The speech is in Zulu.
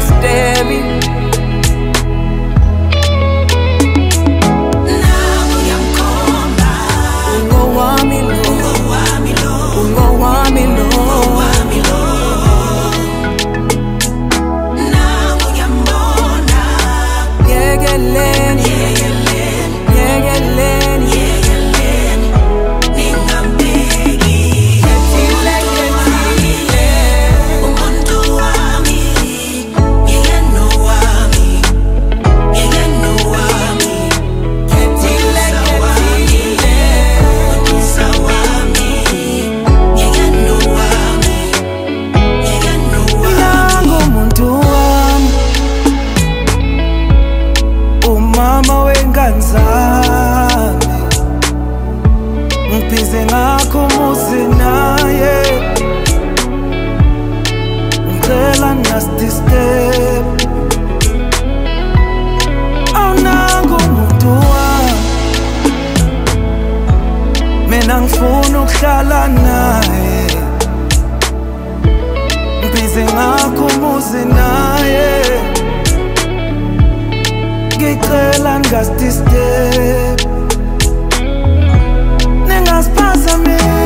it's me. yakho muze naye ngicela nasdistep awunanga umuntu wami mina ngifuna ukuhlala naye mbize ngakho muze naye ngicela ngasdistep traspassa meu